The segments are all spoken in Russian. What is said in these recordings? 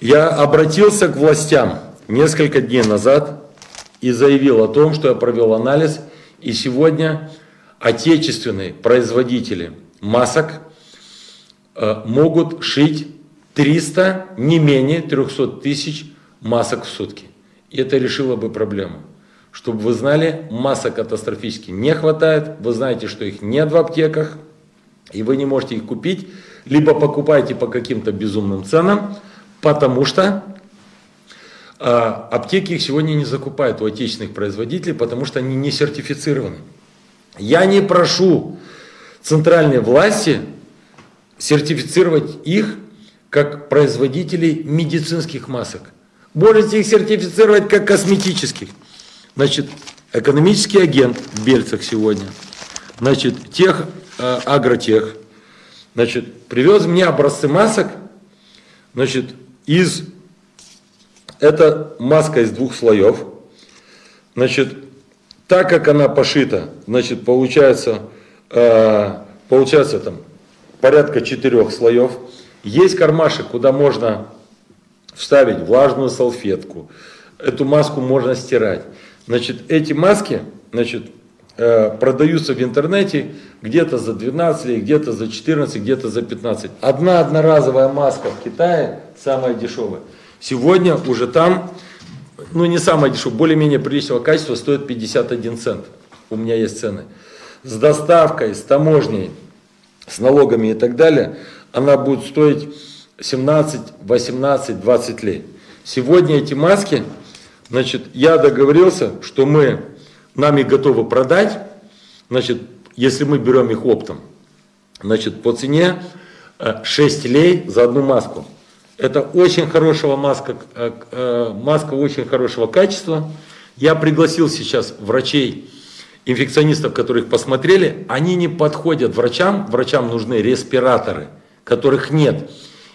Я обратился к властям несколько дней назад и заявил о том, что я провел анализ, и сегодня отечественные производители масок э, могут шить 300, не менее 300 тысяч масок в сутки. И это решило бы проблему. Чтобы вы знали, масок катастрофически не хватает, вы знаете, что их нет в аптеках, и вы не можете их купить, либо покупаете по каким-то безумным ценам, потому что э, аптеки их сегодня не закупают у отечественных производителей, потому что они не сертифицированы. Я не прошу центральной власти сертифицировать их как производителей медицинских масок. Можете их сертифицировать как косметических. Значит, экономический агент в Бельцах сегодня, значит, тех, э, агротех, значит, привез мне образцы масок, значит, из, это маска из двух слоев, значит, так как она пошита, значит, получается, э, получается там порядка четырех слоев. Есть кармашек, куда можно вставить влажную салфетку. Эту маску можно стирать. Значит, эти маски, значит, э, продаются в интернете где-то за 12 лет, где-то за 14, где-то за 15. Одна одноразовая маска в Китае самая дешевая. Сегодня уже там ну не самое дешевое, более-менее приличного качества стоит 51 цент. У меня есть цены. С доставкой, с таможней, с налогами и так далее, она будет стоить 17, 18, 20 лет. Сегодня эти маски, значит, я договорился, что мы, нами готовы продать, значит, если мы берем их оптом, значит, по цене 6 э, лей за одну маску. Это очень хорошего маска, э, э, маска очень хорошего качества. Я пригласил сейчас врачей, инфекционистов, которых посмотрели. Они не подходят врачам. Врачам нужны респираторы, которых нет.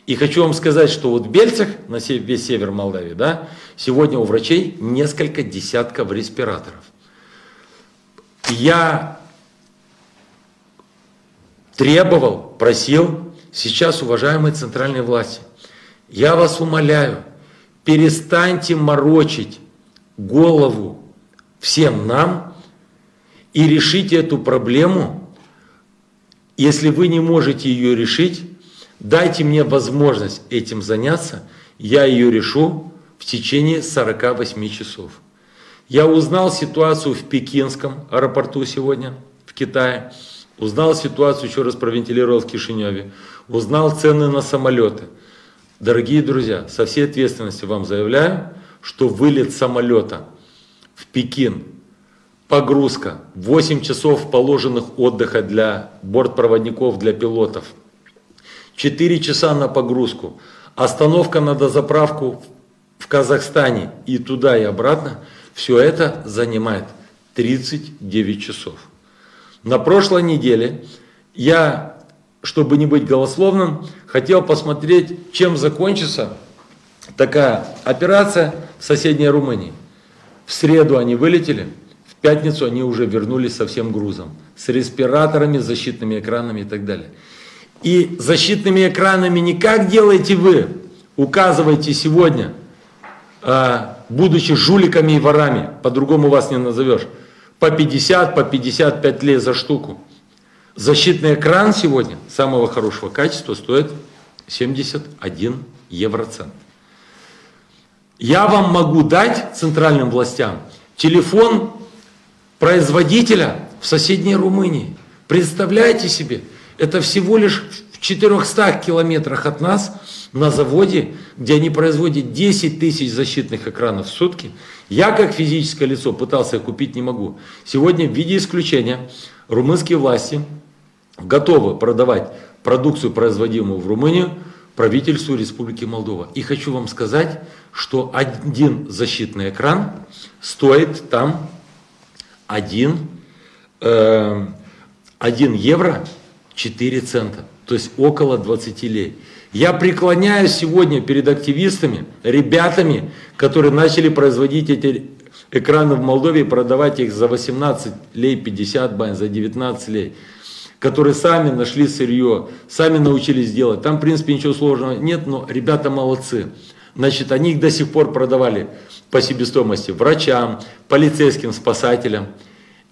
И хочу вам сказать, что вот в Бельцах, на весь север Молдавии, да, сегодня у врачей несколько десятков респираторов. Я требовал, просил сейчас уважаемые центральные власти – я вас умоляю, перестаньте морочить голову всем нам и решите эту проблему. Если вы не можете ее решить, дайте мне возможность этим заняться, я ее решу в течение 48 часов. Я узнал ситуацию в Пекинском аэропорту сегодня, в Китае, узнал ситуацию, еще раз провентилировал в Кишиневе, узнал цены на самолеты – Дорогие друзья, со всей ответственностью вам заявляю, что вылет самолета в Пекин, погрузка, 8 часов положенных отдыха для бортпроводников, для пилотов, 4 часа на погрузку, остановка на дозаправку в Казахстане и туда и обратно, все это занимает 39 часов. На прошлой неделе я чтобы не быть голословным, хотел посмотреть, чем закончится такая операция в соседней Румынии. В среду они вылетели, в пятницу они уже вернулись со всем грузом, с респираторами, защитными экранами и так далее. И защитными экранами не как делаете вы, указываете сегодня, а, будучи жуликами и ворами, по-другому вас не назовешь, по 50, по 55 лет за штуку. Защитный экран сегодня самого хорошего качества стоит 71 евроцент. Я вам могу дать центральным властям телефон производителя в соседней Румынии. Представляете себе, это всего лишь в 400 километрах от нас на заводе, где они производят 10 тысяч защитных экранов в сутки. Я как физическое лицо пытался купить, не могу. Сегодня в виде исключения румынские власти готовы продавать продукцию, производимую в Румынию, правительству Республики Молдова. И хочу вам сказать, что один защитный экран стоит там 1, э, 1 евро 4 цента, то есть около 20 лей. Я преклоняюсь сегодня перед активистами, ребятами, которые начали производить эти экраны в Молдове и продавать их за 18 лей 50 бань, за 19 лей которые сами нашли сырье, сами научились делать. Там, в принципе, ничего сложного нет, но ребята молодцы. Значит, они их до сих пор продавали по себестоимости врачам, полицейским, спасателям.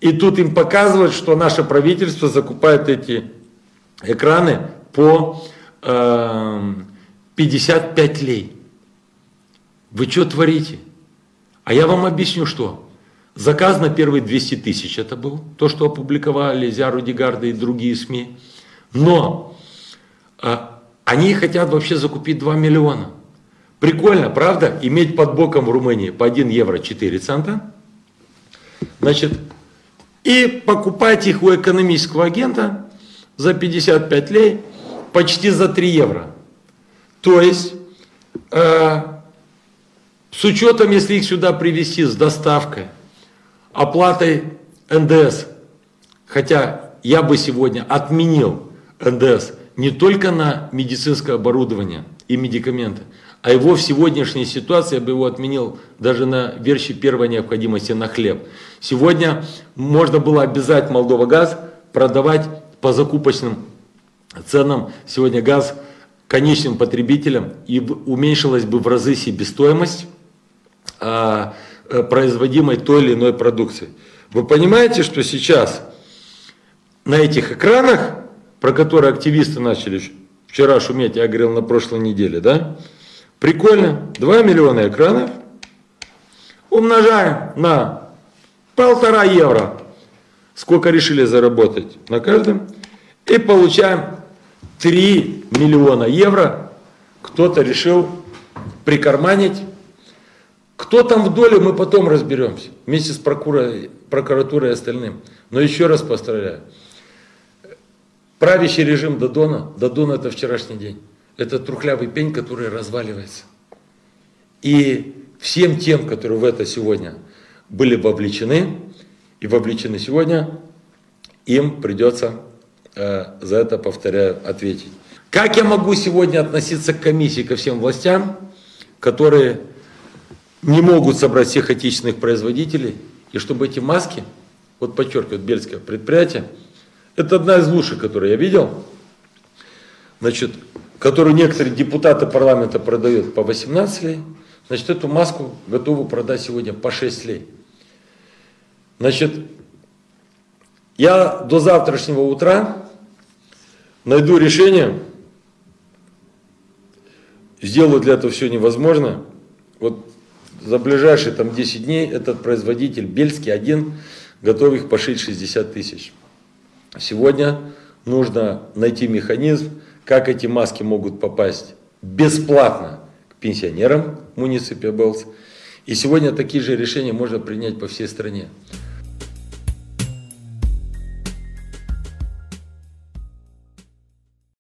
И тут им показывают, что наше правительство закупает эти экраны по э, 55 лей. Вы что творите? А я вам объясню, что. Заказ на первые 200 тысяч это был, то, что опубликовали Зяру Дигарда и другие СМИ. Но э, они хотят вообще закупить 2 миллиона. Прикольно, правда? Иметь под боком в Румынии по 1 евро 4 цента. Значит, и покупать их у экономического агента за 55 лей почти за 3 евро. То есть, э, с учетом, если их сюда привезти с доставкой, оплатой НДС, хотя я бы сегодня отменил НДС не только на медицинское оборудование и медикаменты, а его в сегодняшней ситуации я бы его отменил даже на вещи первой необходимости, на хлеб. Сегодня можно было обязать Молдова газ продавать по закупочным ценам сегодня газ конечным потребителям и уменьшилась бы в разы себестоимость а, производимой той или иной продукции. Вы понимаете, что сейчас на этих экранах, про которые активисты начали вчера шуметь, я говорил на прошлой неделе, да, Прикольно. 2 миллиона экранов. Умножаем на полтора евро. Сколько решили заработать на каждом. И получаем 3 миллиона евро. Кто-то решил прикарманить. Кто там в доле, мы потом разберемся. Вместе с прокуратурой, и остальным. Но еще раз повторяю. Правящий режим Дадона, Дадон это вчерашний день это трухлявый пень, который разваливается. И всем тем, которые в это сегодня были вовлечены и вовлечены сегодня, им придется э, за это, повторяю, ответить. Как я могу сегодня относиться к комиссии, ко всем властям, которые не могут собрать всех отечественных производителей, и чтобы эти маски, вот подчеркивает Бельское предприятие, это одна из лучших, которые я видел, значит, которую некоторые депутаты парламента продают по 18 лей, значит, эту маску готовы продать сегодня по 6 лей. Значит, я до завтрашнего утра найду решение, сделаю для этого все невозможно. Вот за ближайшие там 10 дней этот производитель Бельский один готов их пошить 60 тысяч. Сегодня нужно найти механизм, как эти маски могут попасть бесплатно к пенсионерам Муниципиалс. И сегодня такие же решения можно принять по всей стране.